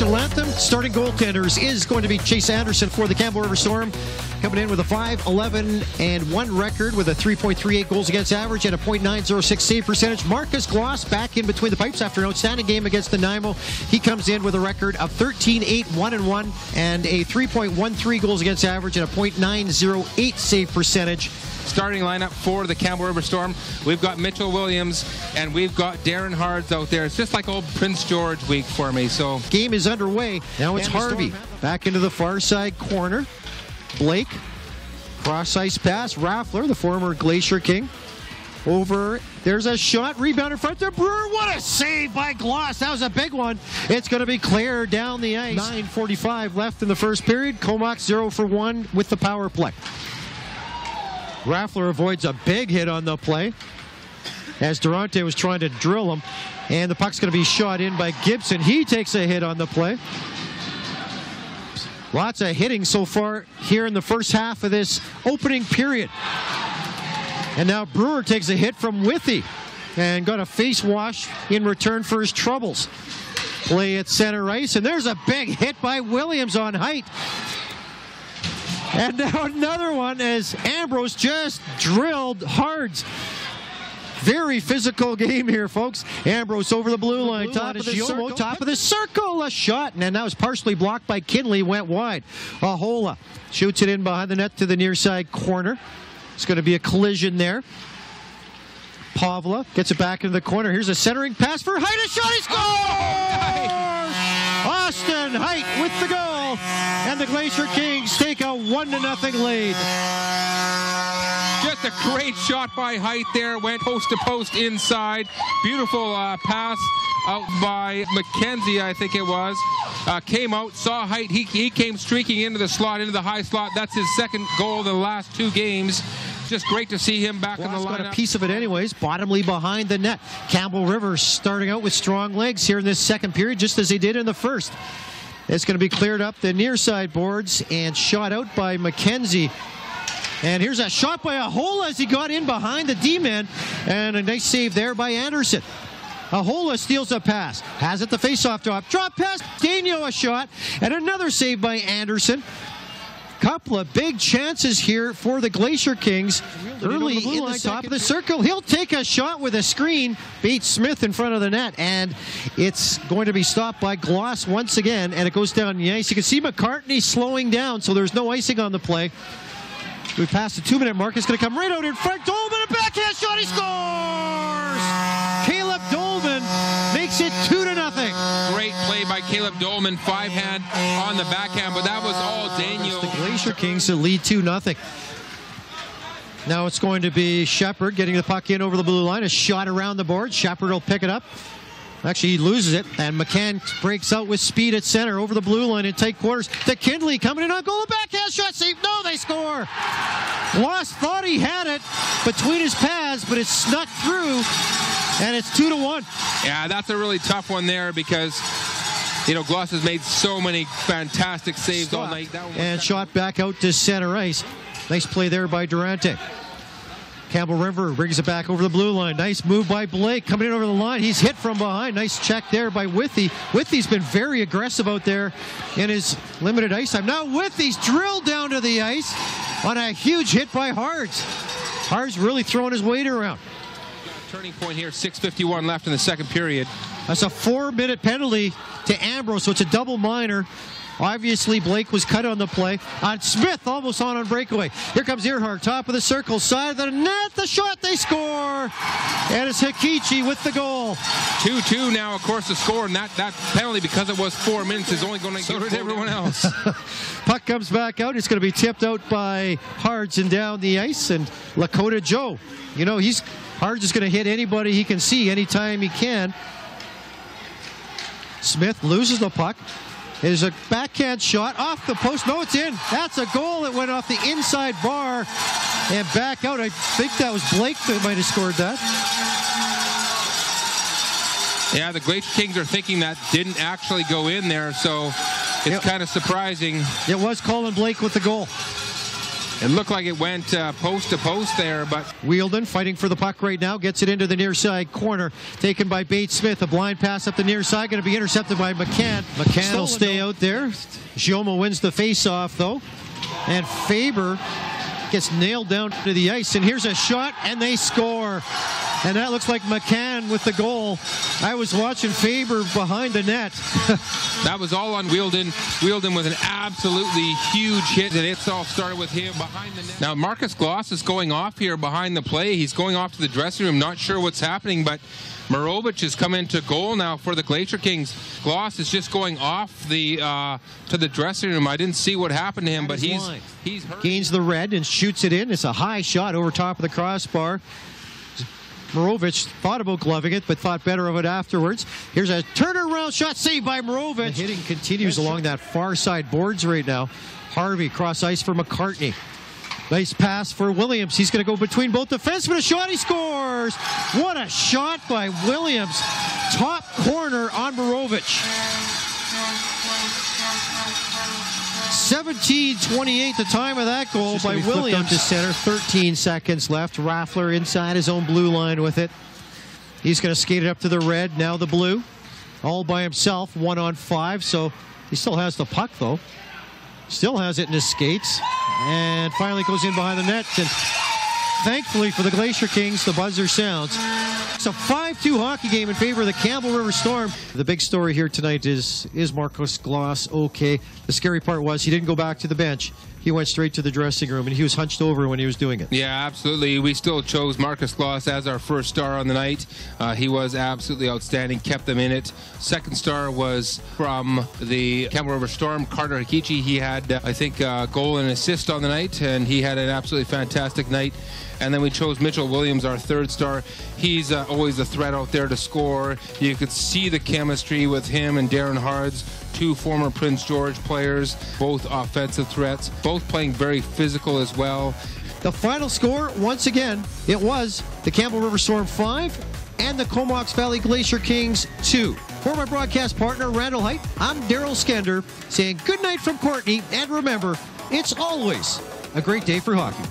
national anthem. Starting goaltenders is going to be Chase Anderson for the Campbell River Storm, coming in with a 5 11 and 1 record with a 3.38 goals against average and a .906 save percentage. Marcus Gloss back in between the pipes after an outstanding game against the Nanaimo. He comes in with a record of 13 8 1 and 1 and a 3.13 goals against average and a .908 save percentage starting lineup for the Campbell River Storm. We've got Mitchell Williams and we've got Darren Hards out there. It's just like old Prince George week for me. So game is underway. Now it's Harvey back into the far side corner. Blake cross ice pass. Raffler, the former Glacier King, over. There's a shot, rebound in front of Brewer. What a save by Gloss. That was a big one. It's going to be clear down the ice. 9.45 left in the first period. Comox 0 for 1 with the power play. Raffler avoids a big hit on the play as Durante was trying to drill him. And the puck's going to be shot in by Gibson. He takes a hit on the play. Lots of hitting so far here in the first half of this opening period. And now Brewer takes a hit from Withy and got a face wash in return for his troubles. Play at center ice, and there's a big hit by Williams on Heidt. And now another one as Ambrose just drilled hard. Very physical game here, folks. Ambrose over the blue line, blue top line of the Giomo, circle. top of the circle, a shot, and that was partially blocked by Kinley, went wide. Ahola shoots it in behind the net to the near side corner. It's going to be a collision there. Pavla gets it back into the corner. Here's a centering pass for Heidt. A shot. He scores! Oh, Austin Heidt with the goal. And the Glacier Kings take a 1 to nothing lead. Just a great shot by Heidt there. Went post to post inside. Beautiful uh, pass out by McKenzie, I think it was. Uh, came out, saw Heidt. He, he came streaking into the slot, into the high slot. That's his second goal in the last two games just great to see him back well, in the lineup. got a piece of it anyways. Bottomly behind the net. Campbell Rivers starting out with strong legs here in this second period, just as they did in the first. It's going to be cleared up the near side boards and shot out by McKenzie. And here's a shot by Ahola as he got in behind the D-man. And a nice save there by Anderson. Ahola steals a pass. Has it the face-off drop. Drop pass. Daniel a shot. And another save by Anderson. Couple of big chances here for the Glacier Kings early in the top of the circle. He'll take a shot with a screen, beats Smith in front of the net, and it's going to be stopped by Gloss once again, and it goes down the ice. You can see McCartney slowing down, so there's no icing on the play. We passed the two minute mark. It's going to come right out in front. Dolman, a backhand shot. He scores! Caleb Dolman makes it two to nothing. Great play by Caleb Dolman. Five hand on the backhand, but that was all Daniel. The Glacier Kings to lead two nothing. Now it's going to be Shepard getting the puck in over the blue line. A shot around the board. Shepard will pick it up. Actually, he loses it, and McCann breaks out with speed at center over the blue line in tight quarters. To Kinley coming in on goal, backhand shot, save. No, they score. Gloss thought he had it between his pads, but it snuck through, and it's two to one. Yeah, that's a really tough one there because you know, Gloss has made so many fantastic saves Stop. all night. and shot back out to center ice. Nice play there by Durante. Campbell River brings it back over the blue line. Nice move by Blake coming in over the line. He's hit from behind. Nice check there by Withy. Withy's been very aggressive out there in his limited ice time. Now Withy's drilled down to the ice on a huge hit by Hards. Hards really throwing his weight around. Turning point here, 6.51 left in the second period. That's a four minute penalty to Ambrose, so it's a double minor. Obviously, Blake was cut on the play. On Smith, almost on on breakaway. Here comes Earhart, top of the circle, side of the net. The shot, they score. And it's Hikichi with the goal. 2-2 now, of course, the score. And that, that penalty, because it was four minutes, is only going to so get everyone else. Puck comes back out. It's going to be tipped out by Hards and down the ice. And Lakota Joe, you know, he's Hards is going to hit anybody he can see anytime he can. Smith loses the puck. It is a backhand shot off the post. No, it's in. That's a goal that went off the inside bar and back out. I think that was Blake that might have scored that. Yeah, the Glacier Kings are thinking that didn't actually go in there, so it's kind of surprising. It was Colin Blake with the goal. It looked like it went uh, post to post there, but Wheeldon fighting for the puck right now, gets it into the near side corner, taken by Bates Smith. A blind pass up the near side, going to be intercepted by McCann. McCann will stay out there. Gioma wins the face-off though, and Faber gets nailed down to the ice. And here's a shot, and they score. And that looks like McCann with the goal. I was watching Faber behind the net. that was all on Wheeldon. Wheeldon with an absolutely huge hit, and it's all started with him behind the net. Now, Marcus Gloss is going off here behind the play. He's going off to the dressing room. Not sure what's happening, but Marovich has come into goal now for the Glacier Kings. Gloss is just going off the uh, to the dressing room. I didn't see what happened to him, but he's line. he's hurt. Gains the red and shoots it in. It's a high shot over top of the crossbar. Marovich thought about gloving it, but thought better of it afterwards. Here's a turnaround shot saved by Marovich. The hitting continues along that far side boards right now. Harvey cross ice for McCartney. Nice pass for Williams. He's going to go between both defensemen. A shot, he scores. What a shot by Williams. Top corner on Marovich. 17-28 the time of that goal by gonna be flipped Williams to center. 13 seconds left. Raffler inside his own blue line with it. He's going to skate it up to the red. Now the blue. All by himself. One on five. So he still has the puck though. Still has it in his skates. And finally goes in behind the net. And thankfully for the Glacier Kings, the buzzer sounds. A 5-2 hockey game in favor of the Campbell River Storm. The big story here tonight is is Marcus Gloss okay? The scary part was he didn't go back to the bench. He went straight to the dressing room and he was hunched over when he was doing it. Yeah, absolutely. We still chose Marcus Gloss as our first star on the night. Uh, he was absolutely outstanding, kept them in it. Second star was from the Campbell River Storm, Carter Hikichi. He had, uh, I think, a goal and assist on the night, and he had an absolutely fantastic night. And then we chose Mitchell Williams, our third star. He's uh, always a threat out there to score. You could see the chemistry with him and Darren Hards, two former Prince George players, both offensive threats, both playing very physical as well. The final score, once again, it was the Campbell River Storm 5 and the Comox Valley Glacier Kings 2. For my broadcast partner, Randall Height, I'm Daryl Skender saying good night from Courtenay, and remember, it's always a great day for hockey.